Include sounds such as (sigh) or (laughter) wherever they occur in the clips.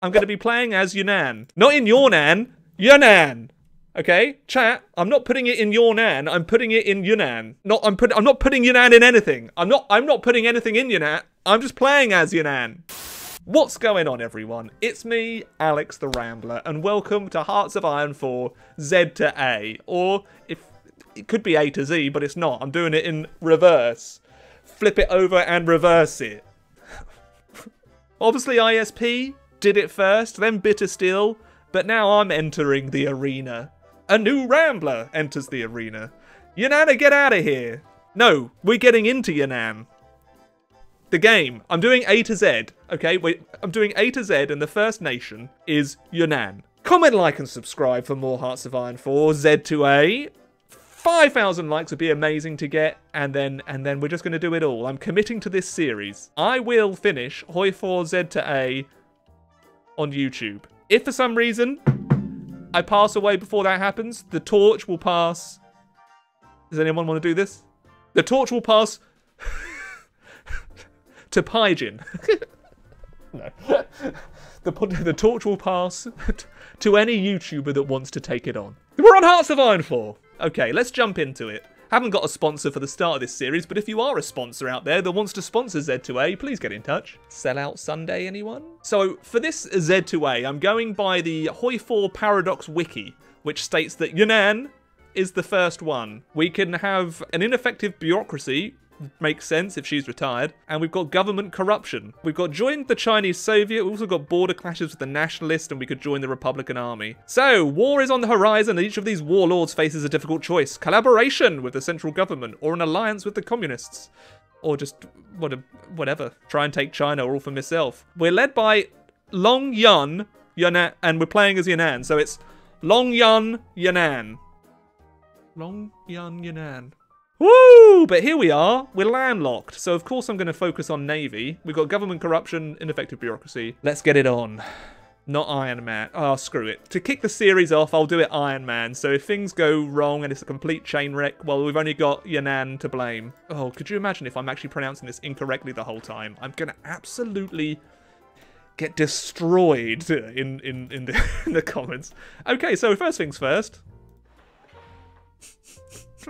I'm going to be playing as Yunnan. Not in Yunnan, Yunnan. Okay, chat. I'm not putting it in Yunnan. I'm putting it in Yunnan. Not. I'm put. I'm not putting Yunnan in anything. I'm not. I'm not putting anything in Yunnan. I'm just playing as Yunnan. What's going on, everyone? It's me, Alex the Rambler, and welcome to Hearts of Iron 4 Z to A, or if it could be A to Z, but it's not. I'm doing it in reverse. Flip it over and reverse it. (laughs) Obviously, ISP did it first, then Bitter Steel, but now I'm entering the arena. A new Rambler enters the arena. Yanana, get out of here. No, we're getting into Yannan. The game. I'm doing A to Z. Okay, wait. I'm doing A to Z, and the first nation is Yunnan. Comment, like, and subscribe for more Hearts of Iron 4 Z to A. 5,000 likes would be amazing to get, and then and then we're just going to do it all. I'm committing to this series. I will finish Hoi 4 Z to A on YouTube. If for some reason I pass away before that happens, the torch will pass. Does anyone want to do this? The torch will pass (laughs) to Pyjin. (laughs) no. The, the torch will pass (laughs) to any YouTuber that wants to take it on. We're on Hearts of Iron 4. Okay, let's jump into it. Haven't got a sponsor for the start of this series, but if you are a sponsor out there that wants to sponsor Z2A, please get in touch. Sellout Sunday, anyone? So for this Z2A, I'm going by the Hoi 4 Paradox Wiki, which states that Yunnan is the first one. We can have an ineffective bureaucracy makes sense if she's retired. And we've got government corruption. We've got joined the Chinese Soviet. We've also got border clashes with the nationalists, and we could join the Republican Army. So, war is on the horizon, and each of these warlords faces a difficult choice collaboration with the central government, or an alliance with the communists. Or just what whatever. Try and take China, all for myself. We're led by Long Yun, Yunnan, and we're playing as Yunnan. So it's Long Yun, Yunnan. Long Yun, Yunnan. Woo! But here we are. We're landlocked. So, of course, I'm going to focus on Navy. We've got government corruption, ineffective bureaucracy. Let's get it on. Not Iron Man. Oh, screw it. To kick the series off, I'll do it Iron Man. So if things go wrong and it's a complete chain wreck, well, we've only got Yannan to blame. Oh, could you imagine if I'm actually pronouncing this incorrectly the whole time? I'm going to absolutely get destroyed in, in, in, the, (laughs) in the comments. Okay, so first things first.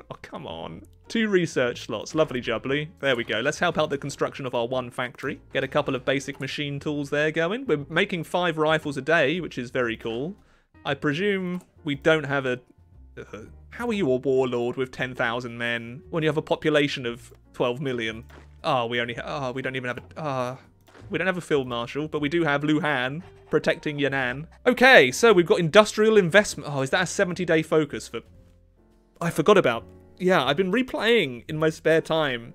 (laughs) oh, come on. Two research slots. Lovely jubbly. There we go. Let's help out the construction of our one factory. Get a couple of basic machine tools there going. We're making five rifles a day, which is very cool. I presume we don't have a... Uh, how are you a warlord with 10,000 men when you have a population of 12 million? Oh, we only... Oh, we don't even have a... Ah... We don't have a field marshal, but we do have Lu Han protecting Yannan. Okay, so we've got industrial investment. Oh, is that a 70-day focus for... I forgot about yeah, I've been replaying in my spare time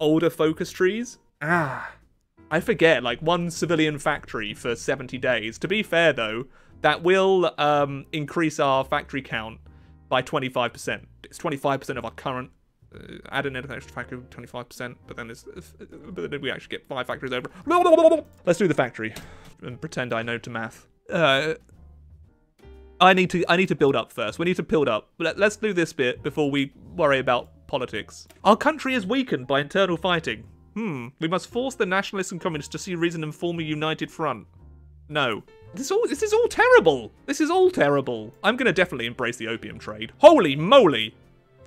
older focus trees. Ah, I forget, like one civilian factory for 70 days. To be fair though, that will um, increase our factory count by 25%. It's 25% of our current uh, add an extra factory 25%, but then, it's, but then we actually get five factories over. Let's do the factory and pretend I know to math. Uh, I need to I need to build up first. We need to build up. Let, us do this bit before we worry about politics. Our country is weakened by internal fighting. Hmm. We must force the nationalists and communists to see reason and form a united front. No. This all this is all terrible. This is all terrible. I'm gonna definitely embrace the opium trade. Holy moly!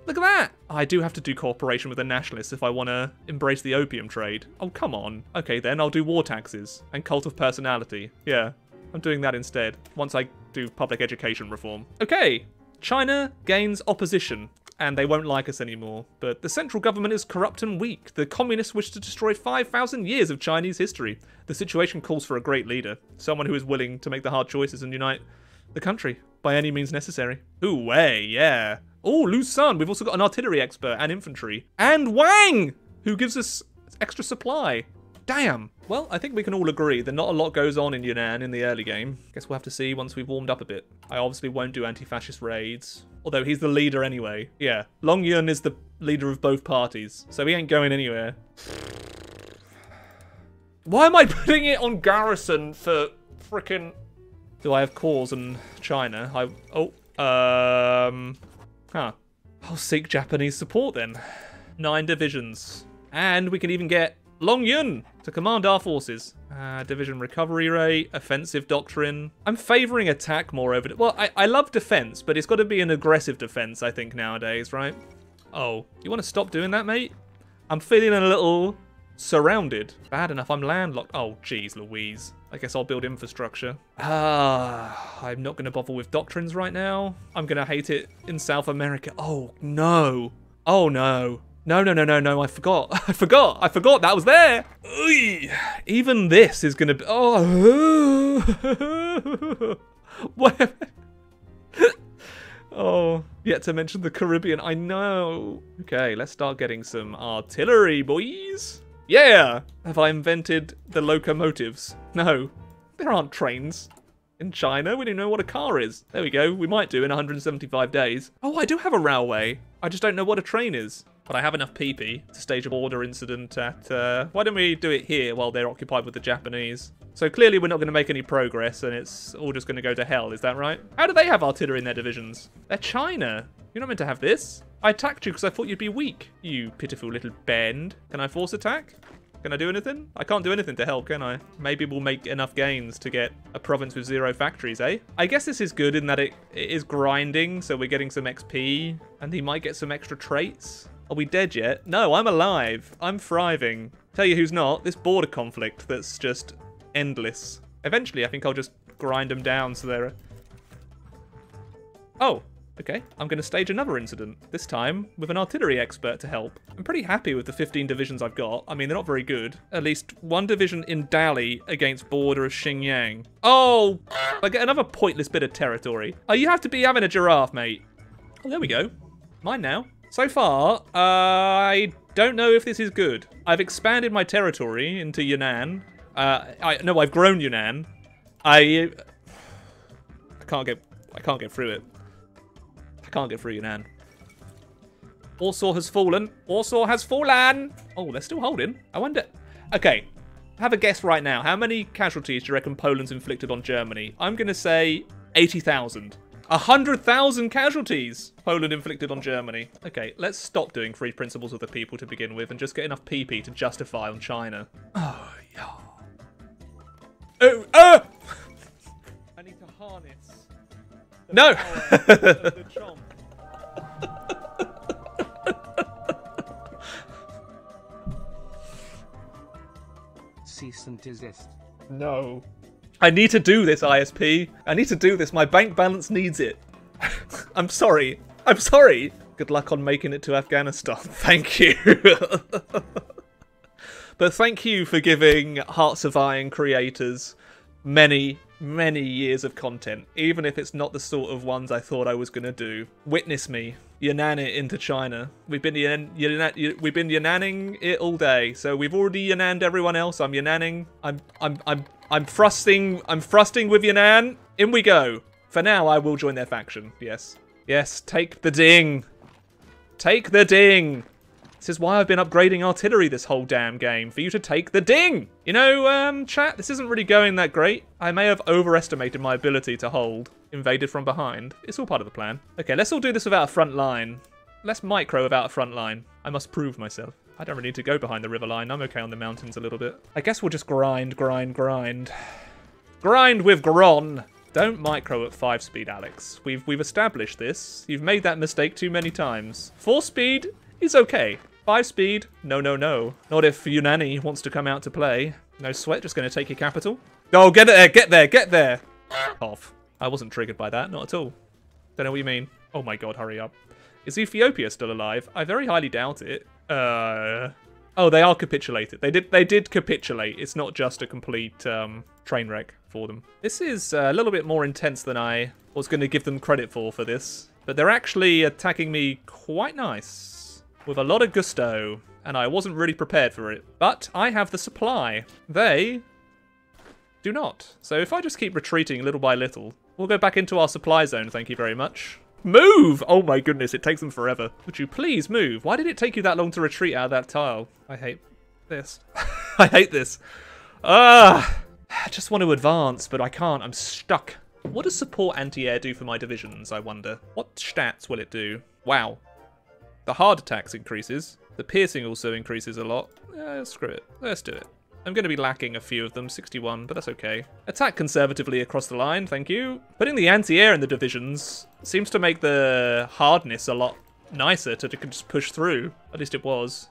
Look at that! I do have to do cooperation with the nationalists if I want to embrace the opium trade. Oh, come on. Okay, then I'll do war taxes and cult of personality. Yeah, I'm doing that instead, once I do public education reform. Okay, China gains opposition and they won't like us anymore. But the central government is corrupt and weak. The communists wish to destroy 5,000 years of Chinese history. The situation calls for a great leader, someone who is willing to make the hard choices and unite the country by any means necessary. Ooh, way, yeah. Oh, Lu Sun. We've also got an artillery expert and infantry. And Wang, who gives us extra supply. Damn. Well, I think we can all agree that not a lot goes on in Yunnan in the early game. Guess we'll have to see once we've warmed up a bit. I obviously won't do anti-fascist raids. Although he's the leader anyway. Yeah, Long Yun is the leader of both parties. So he ain't going anywhere. Why am I putting it on garrison for freaking... Do I have cores in China? I... Oh, um... Huh. I'll seek Japanese support then. Nine divisions. And we can even get Long Yun to command our forces. Uh, division recovery rate, offensive doctrine. I'm favouring attack more over... Well, I, I love defence, but it's got to be an aggressive defence, I think, nowadays, right? Oh, you want to stop doing that, mate? I'm feeling a little surrounded. Bad enough, I'm landlocked. Oh, jeez Louise. I guess I'll build infrastructure. Ah, I'm not going to bother with doctrines right now. I'm going to hate it in South America. Oh, no. Oh, no. No, no, no, no, no, I forgot. (laughs) I forgot. I forgot that was there. Even this is going to be... Oh. (laughs) (laughs) Oh, yet to mention the Caribbean. I know. Okay, let's start getting some artillery, boys. Yeah! Have I invented the locomotives? No. There aren't trains in China. We don't know what a car is. There we go. We might do in 175 days. Oh, I do have a railway. I just don't know what a train is. But I have enough PP to stage a border incident at... Uh, why don't we do it here while they're occupied with the Japanese? So clearly we're not going to make any progress and it's all just going to go to hell, is that right? How do they have artillery in their divisions? They're China. You're not meant to have this. I attacked you because I thought you'd be weak, you pitiful little bend. Can I force attack? Can I do anything? I can't do anything to help, can I? Maybe we'll make enough gains to get a province with zero factories, eh? I guess this is good in that it, it is grinding, so we're getting some XP, and he might get some extra traits. Are we dead yet? No, I'm alive. I'm thriving. Tell you who's not, this border conflict that's just endless. Eventually, I think I'll just grind them down so they're... Oh, okay. I'm going to stage another incident, this time with an artillery expert to help. I'm pretty happy with the 15 divisions I've got. I mean, they're not very good. At least one division in Dali against border of Xinjiang. Oh, I get another pointless bit of territory. Oh, you have to be having a giraffe, mate. Oh, there we go. Mine now. So far, uh, I don't know if this is good. I've expanded my territory into Yunnan. Uh, I no, I've grown Yunnan. I I can't get I can't get through it. I can't get through Yunnan. Warsaw has fallen. Warsaw has fallen. Oh, they're still holding. I wonder. Okay, have a guess right now. How many casualties do you reckon Poland's inflicted on Germany? I'm going to say 80,000. 100,000 casualties Poland inflicted on Germany. Okay, let's stop doing free principles of the people to begin with and just get enough PP to justify on China. Oh, yeah. Oh, ah! I need to harness. No! Cease and desist. No. I need to do this, ISP. I need to do this. My bank balance needs it. (laughs) I'm sorry. I'm sorry. Good luck on making it to Afghanistan. (laughs) Thank you. (laughs) but thank you for giving Hearts of Iron creators many, many years of content, even if it's not the sort of ones I thought I was going to do. Witness me. Yannan it into China. We've been yan, yan, we've been Yannanning it all day. So we've already Yannanned everyone else. I'm Yannanning. I'm I'm I'm I'm thrusting I'm thrusting with Yannan. In we go. For now, I will join their faction. Yes. Yes, take the ding. Take the ding. This is why I've been upgrading artillery this whole damn game, for you to take the ding! You know, um, chat, this isn't really going that great. I may have overestimated my ability to hold. Invaded from behind. It's all part of the plan. Okay, let's all do this without a front line. Let's micro without a front line. I must prove myself. I don't really need to go behind the river line. I'm okay on the mountains a little bit. I guess we'll just grind, grind, grind. Grind with Gron! Don't micro at 5 speed, Alex. We've, we've established this. You've made that mistake too many times. 4 speed is okay. 5 speed, no, no, no. Not if Unani wants to come out to play. No sweat, just going to take your capital. Oh, get there, get there, get there! Off. I wasn't triggered by that, not at all. Don't know what you mean. Oh my god, hurry up. Is Ethiopia still alive? I very highly doubt it. Uh... Oh, they are capitulated. They did. They did capitulate. It's not just a complete um, train wreck for them. This is a little bit more intense than I was going to give them credit for for this, but they're actually attacking me quite nice with a lot of gusto, and I wasn't really prepared for it. But I have the supply. They do not. So if I just keep retreating little by little, we'll go back into our supply zone. Thank you very much. Move! Oh my goodness, it takes them forever. Would you please move? Why did it take you that long to retreat out of that tile? I hate this. (laughs) I hate this. Ah! I just want to advance, but I can't. I'm stuck. What does support anti-air do for my divisions, I wonder? What stats will it do? Wow. The hard attacks increases. The piercing also increases a lot. Yeah, screw it. Let's do it. I'm going to be lacking a few of them, 61, but that's okay. Attack conservatively across the line, thank you. Putting the anti-air in the divisions seems to make the hardness a lot nicer to just push through. At least it was.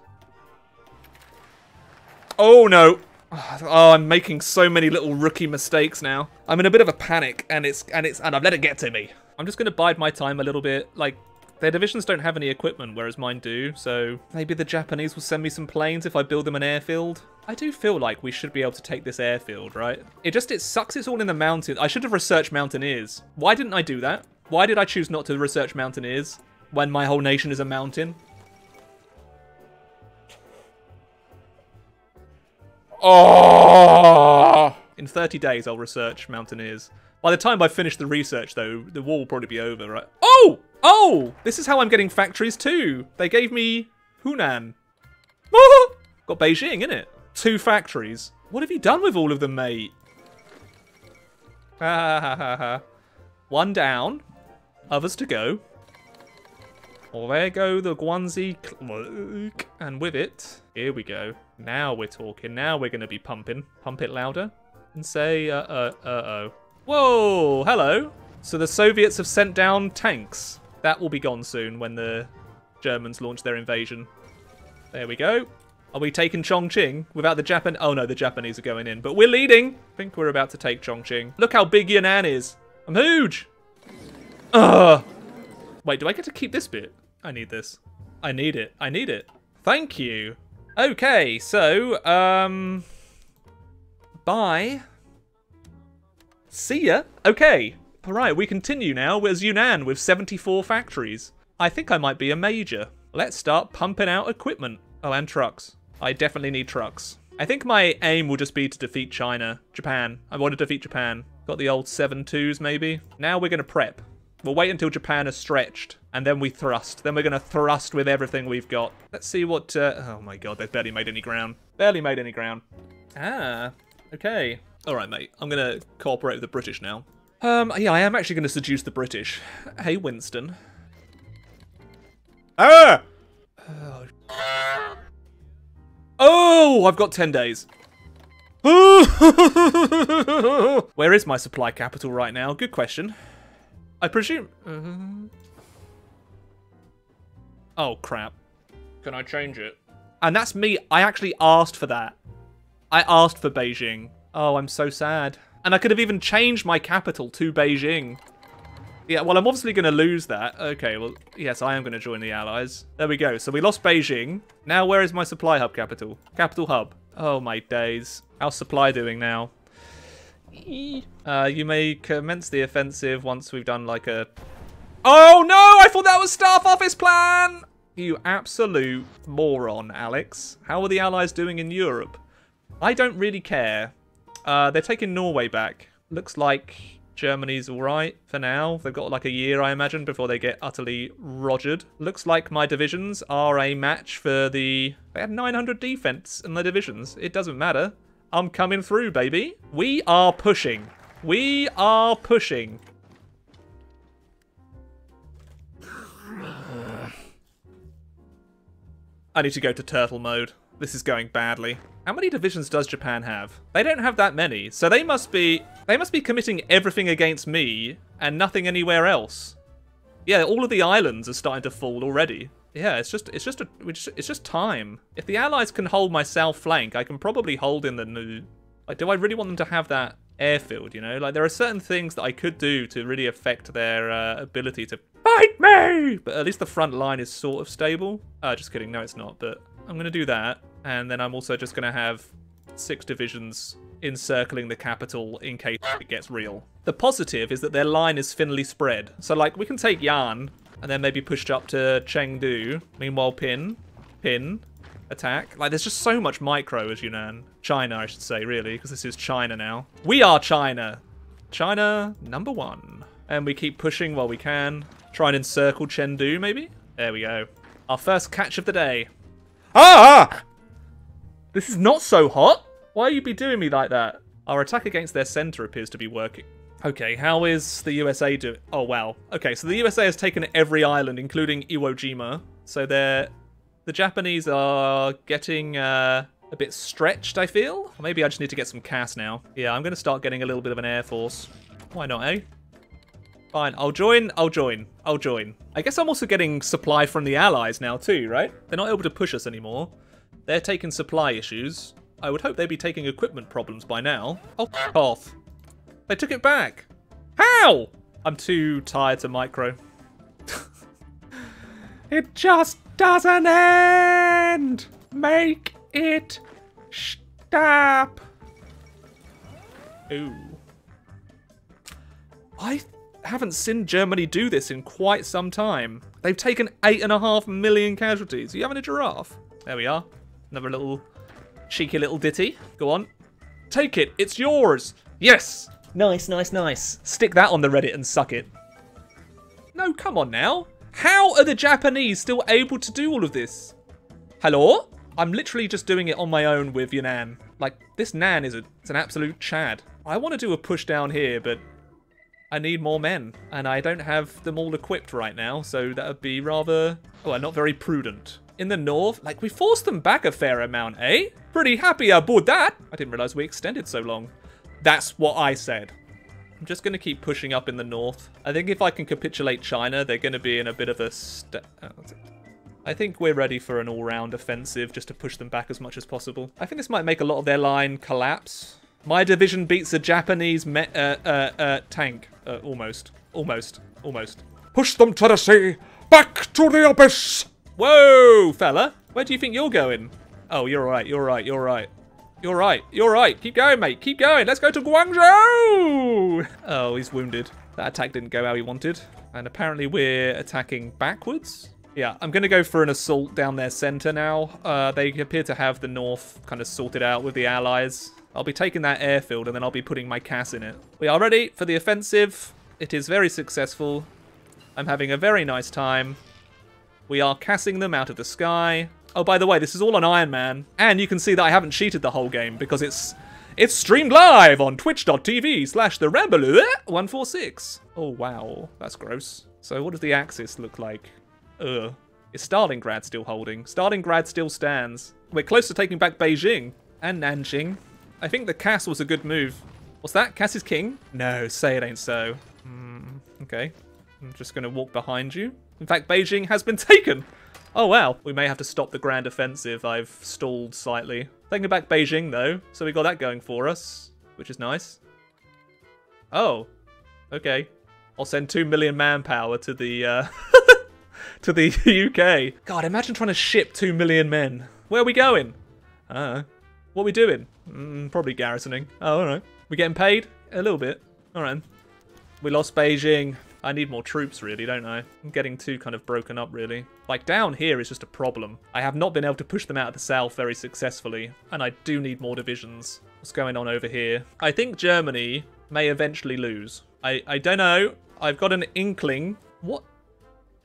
Oh no! Oh, I'm making so many little rookie mistakes now. I'm in a bit of a panic, and it's and it's and I've let it get to me. I'm just gonna bide my time a little bit. Like their divisions don't have any equipment, whereas mine do, so maybe the Japanese will send me some planes if I build them an airfield. I do feel like we should be able to take this airfield, right? It just, it sucks it's all in the mountain. I should have researched mountaineers. Why didn't I do that? Why did I choose not to research mountaineers when my whole nation is a mountain? Oh! In 30 days, I'll research mountaineers. By the time I finish the research, though, the war will probably be over, right? Oh! Oh! This is how I'm getting factories, too. They gave me Hunan. Oh! Got Beijing, innit? Two factories. What have you done with all of them, mate? Ha ha ha ha. One down. Others to go. Well, there go the Guangxi clique. And with it, here we go. Now we're talking. Now we're going to be pumping. Pump it louder. And say, uh-uh, uh-oh. Whoa, hello. So the Soviets have sent down tanks. That will be gone soon when the Germans launch their invasion. There we go. Are we taking Chongqing without the Japan? Oh no, the Japanese are going in, but we're leading. I think we're about to take Chongqing. Look how big Yunnan is. I'm huge. Ugh. Wait, do I get to keep this bit? I need this. I need it. I need it. Thank you. Okay, so, um... Bye. See ya. Okay. Alright, we continue now with Yunnan with 74 factories. I think I might be a major. Let's start pumping out equipment. Oh, and trucks. I definitely need trucks. I think my aim will just be to defeat China. Japan. I want to defeat Japan. Got the old 7-2s maybe. Now we're going to prep. We'll wait until Japan is stretched, and then we thrust. Then we're going to thrust with everything we've got. Let's see what... Uh, oh my god, they've barely made any ground. Barely made any ground. Ah, okay. Alright, mate. I'm going to cooperate with the British now. Um, yeah, I am actually going to seduce the British. Hey, Winston. Ah! Oh. oh, I've got 10 days. (laughs) Where is my supply capital right now? Good question. I presume... Uh... Oh, crap. Can I change it? And that's me. I actually asked for that. I asked for Beijing. Oh, I'm so sad. And I could have even changed my capital to Beijing. Yeah, well, I'm obviously going to lose that. Okay, well, yes, I am going to join the Allies. There we go. So we lost Beijing. Now, where is my supply hub capital? Capital hub. Oh, my days. How's supply doing now? Uh, you may commence the offensive once we've done like a... Oh no! I thought that was staff office plan! You absolute moron, Alex. How are the Allies doing in Europe? I don't really care. Uh, they're taking Norway back. Looks like Germany's alright for now. They've got like a year, I imagine, before they get utterly rogered. Looks like my divisions are a match for the... They had 900 defense in the divisions. It doesn't matter. I'm coming through, baby. We are pushing. We are pushing. (sighs) I need to go to turtle mode. This is going badly. How many divisions does Japan have? They don't have that many, so they must be they must be committing everything against me and nothing anywhere else. Yeah, all of the islands are starting to fall already. Yeah, it's just it's just a it's just time. If the allies can hold my south flank, I can probably hold in the new. Like, do I really want them to have that airfield? You know, like there are certain things that I could do to really affect their uh, ability to fight me. But at least the front line is sort of stable. Uh, just kidding. No, it's not. But I'm gonna do that, and then I'm also just gonna have six divisions encircling the capital in case it gets real. The positive is that their line is thinly spread. So like we can take Yan and then maybe push up to Chengdu. Meanwhile, Pin, Pin, attack. Like, there's just so much micro as Yunnan. China, I should say, really, because this is China now. We are China. China, number one. And we keep pushing while we can. Try and encircle Chengdu, maybe? There we go. Our first catch of the day. Ah! This is not so hot. Why are you be doing me like that? Our attack against their center appears to be working. Okay, how is the USA doing? Oh, wow. Okay, so the USA has taken every island, including Iwo Jima. So they're The Japanese are getting uh, a bit stretched, I feel. Maybe I just need to get some CAS now. Yeah, I'm going to start getting a little bit of an air force. Why not, eh? Fine, I'll join, I'll join, I'll join. I guess I'm also getting supply from the allies now too, right? They're not able to push us anymore. They're taking supply issues. I would hope they'd be taking equipment problems by now. Oh, off. They took it back. How? I'm too tired to micro. (laughs) it just doesn't end. Make it stop. Ooh. I haven't seen Germany do this in quite some time. They've taken eight and a half million casualties. Are you having a giraffe? There we are. Another little cheeky little ditty. Go on. Take it. It's yours. Yes. Nice, nice, nice. Stick that on the Reddit and suck it. No, come on now. How are the Japanese still able to do all of this? Hello? I'm literally just doing it on my own with Yunnan. Like, this Nan is a, it's an absolute chad. I want to do a push down here, but I need more men, and I don't have them all equipped right now, so that would be rather, well, not very prudent. In the north, like, we forced them back a fair amount, eh? Pretty happy about that. I didn't realize we extended so long. That's what I said. I'm just going to keep pushing up in the north. I think if I can capitulate China, they're going to be in a bit of a... Oh, I think we're ready for an all-round offensive just to push them back as much as possible. I think this might make a lot of their line collapse. My division beats a Japanese uh, uh, uh, tank. Uh, almost. Almost. Almost. Push them to the sea! Back to the abyss! Whoa, fella. Where do you think you're going? Oh, you're right. You're right. You're right. You're right. You're right. Keep going, mate. Keep going. Let's go to Guangzhou! Oh, he's wounded. That attack didn't go how he wanted. And apparently we're attacking backwards. Yeah, I'm going to go for an assault down their center now. Uh, they appear to have the north kind of sorted out with the allies. I'll be taking that airfield and then I'll be putting my CAS in it. We are ready for the offensive. It is very successful. I'm having a very nice time. We are cassing them out of the sky. Oh, by the way, this is all on Iron Man. And you can see that I haven't cheated the whole game because it's it's streamed live on twitch.tv slash the 146 Oh, wow. That's gross. So what does the axis look like? Ugh. Is Stalingrad still holding? Stalingrad still stands. We're close to taking back Beijing and Nanjing. I think the CAS was a good move. What's that? CAS is king? No, say it ain't so. Mm, okay. I'm just going to walk behind you. In fact, Beijing has been taken. Oh, wow. We may have to stop the grand offensive. I've stalled slightly. Taking back Beijing, though. So we got that going for us, which is nice. Oh, okay. I'll send 2 million manpower to the, uh, (laughs) to the (laughs) UK. God, imagine trying to ship 2 million men. Where are we going? Uh, what are we doing? Mm, probably garrisoning. Oh, alright. We getting paid? A little bit. Alright. We lost Beijing. I need more troops, really, don't I? I'm getting too kind of broken up, really. Like, down here is just a problem. I have not been able to push them out of the south very successfully, and I do need more divisions. What's going on over here? I think Germany may eventually lose. I, I don't know. I've got an inkling. What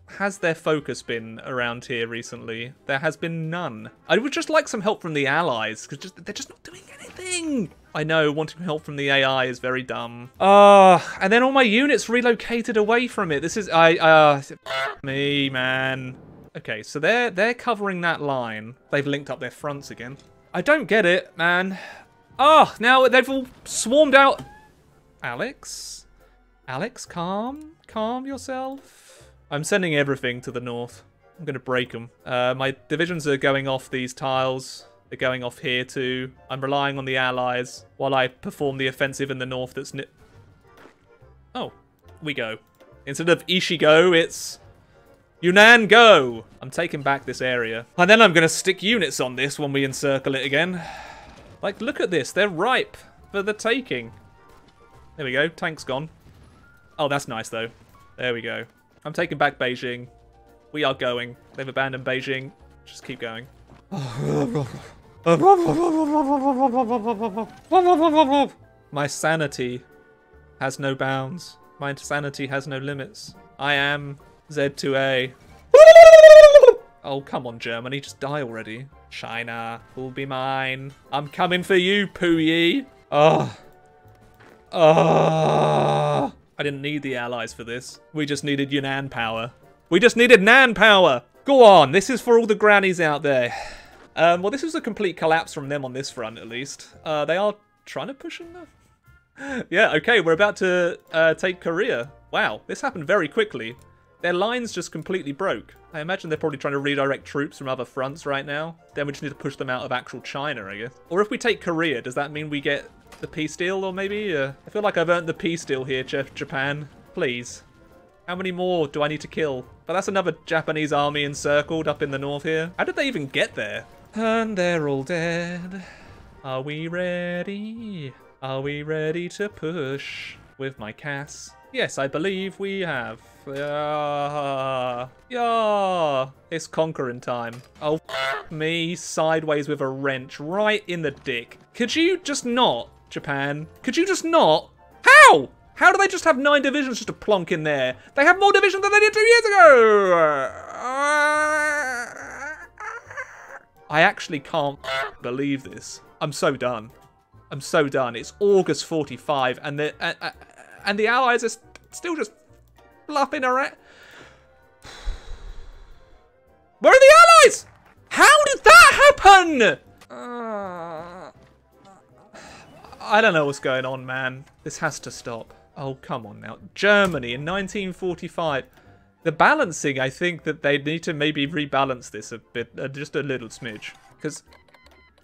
has their focus been around here recently? There has been none. I would just like some help from the allies, because they're just not doing anything. I know, wanting help from the AI is very dumb. Ah, uh, and then all my units relocated away from it. This is, I, uh, (laughs) me, man. Okay, so they're, they're covering that line. They've linked up their fronts again. I don't get it, man. Oh, now they've all swarmed out. Alex? Alex, calm? Calm yourself? I'm sending everything to the north. I'm going to break them. Uh, my divisions are going off these tiles. They're going off here too. I'm relying on the allies while I perform the offensive in the north that's... Oh, we go. Instead of Ichi-Go, it's Yunnan go! I'm taking back this area. And then I'm going to stick units on this when we encircle it again. Like, look at this. They're ripe for the taking. There we go. Tank's gone. Oh, that's nice, though. There we go. I'm taking back Beijing. We are going. They've abandoned Beijing. Just keep going. (laughs) (laughs) My sanity has no bounds. My sanity has no limits. I am Z2A. Oh, come on, Germany. Just die already. China will be mine. I'm coming for you, Puyi. Oh. Oh. I didn't need the allies for this. We just needed Yunnan power. We just needed Nan power. Go on, this is for all the grannies out there. Um, well, this was a complete collapse from them on this front, at least. Uh, they are trying to push enough. (laughs) yeah, okay, we're about to uh, take Korea. Wow, this happened very quickly. Their lines just completely broke. I imagine they're probably trying to redirect troops from other fronts right now. Then we just need to push them out of actual China, I guess. Or if we take Korea, does that mean we get the peace deal, or maybe? Uh, I feel like I've earned the peace deal here, Jeff Japan. Please. How many more do I need to kill? But that's another Japanese army encircled up in the north here. How did they even get there? And they're all dead. Are we ready? Are we ready to push with my CAS? Yes, I believe we have. Yeah, yeah. It's conquering time. Oh, me sideways with a wrench right in the dick. Could you just not, Japan? Could you just not? How? How do they just have nine divisions just to plonk in there? They have more divisions than they did two years ago. I actually can't believe this. I'm so done. I'm so done. It's August 45 and the uh, and the Allies are still just fluffing around. (sighs) Where are the Allies? How did that happen? Uh, (sighs) I don't know what's going on, man. This has to stop. Oh, come on now. Germany in 1945. The balancing, I think that they need to maybe rebalance this a bit, uh, just a little smidge. Because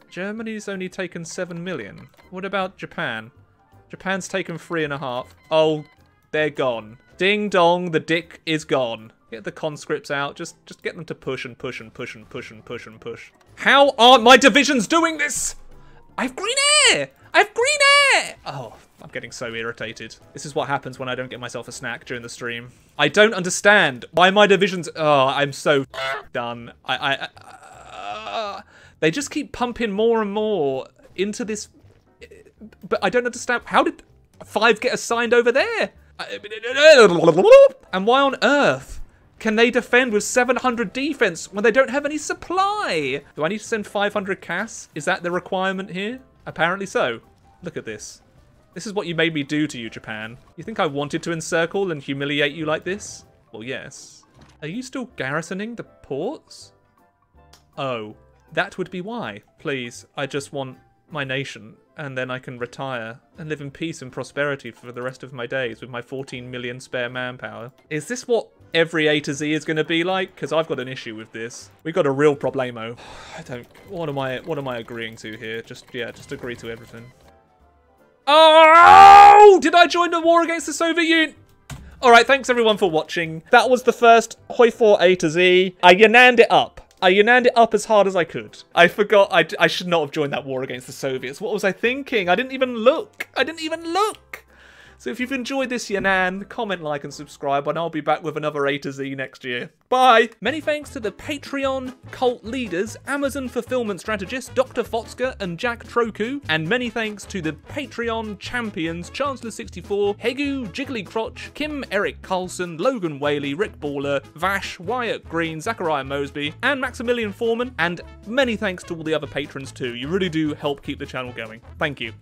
Germany's only taken 7 million. What about Japan? Japan's taken three and a half. Oh, they're gone. Ding dong, the dick is gone. Get the conscripts out. Just just get them to push and push and push and push and push and push. How are my divisions doing this? I have green air! I have green air! Oh, I'm getting so irritated. This is what happens when I don't get myself a snack during the stream. I don't understand why my divisions... Oh, I'm so (laughs) done. I... I uh, they just keep pumping more and more into this... But I don't understand. How did five get assigned over there? And why on earth can they defend with 700 defense when they don't have any supply? Do I need to send 500 CAS? Is that the requirement here? Apparently so. Look at this. This is what you made me do to you, Japan. You think I wanted to encircle and humiliate you like this? Well, yes. Are you still garrisoning the ports? Oh, that would be why. Please, I just want my nation and then I can retire and live in peace and prosperity for the rest of my days with my 14 million spare manpower. Is this what every A to Z is going to be like? Because I've got an issue with this. We've got a real problemo. (sighs) I don't... What am I, what am I agreeing to here? Just, yeah, just agree to everything. Oh! Did I join the war against the Soviet Union? All right, thanks everyone for watching. That was the first Hoi 4 A to Z. I yananned it up. I yananned it up as hard as I could. I forgot I, I should not have joined that war against the Soviets. What was I thinking? I didn't even look. I didn't even look. So if you've enjoyed this Yannan, comment, like, and subscribe, and I'll be back with another A to Z next year. Bye! Many thanks to the Patreon cult leaders, Amazon fulfillment strategist Dr. Fotska and Jack Troku, and many thanks to the Patreon champions Chancellor64, Hegu, Jiggly Crotch, Kim Eric Carlson, Logan Whaley, Rick Baller, Vash, Wyatt Green, Zachariah Mosby, and Maximilian Foreman, and many thanks to all the other patrons too. You really do help keep the channel going. Thank you.